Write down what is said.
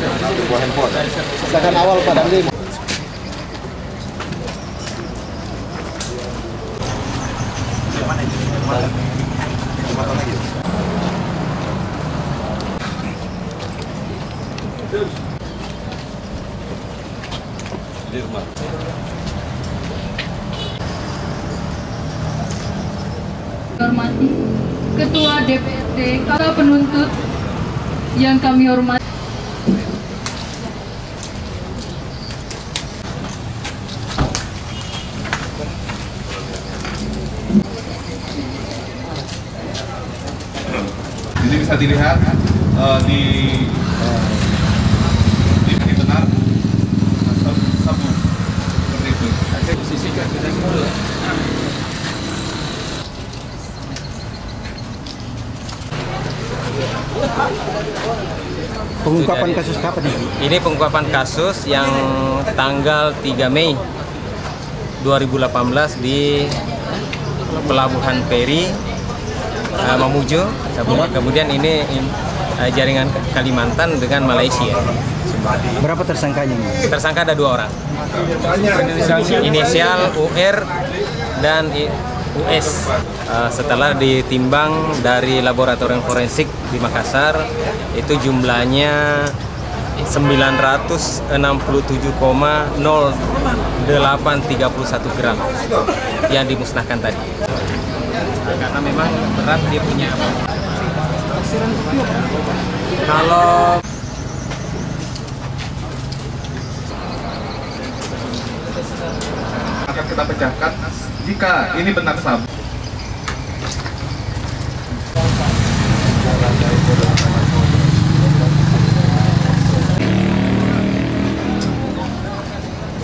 Sedangkan awal pada lima. hormati Ketua DPRD para penuntut yang kami hormati bisa dilihat eh, di di di benar sabu seperti itu. Pengungkapan kasus kapan ini? Ini pengungkapan kasus yang tanggal 3 Mei 2018 di Pelabuhan Peri eh, Mamuju. Kemudian ini eh, jaringan Kalimantan dengan Malaysia. Berapa tersangkanya? Tersangka ada dua orang. Inisial UR dan I- US. Eh, setelah ditimbang dari laboratorium forensik di Makassar, itu jumlahnya 967,0831 gram yang dimusnahkan tadi. Karena memang berat dia punya. Kalau akan kita pecahkan jika ini benar sabu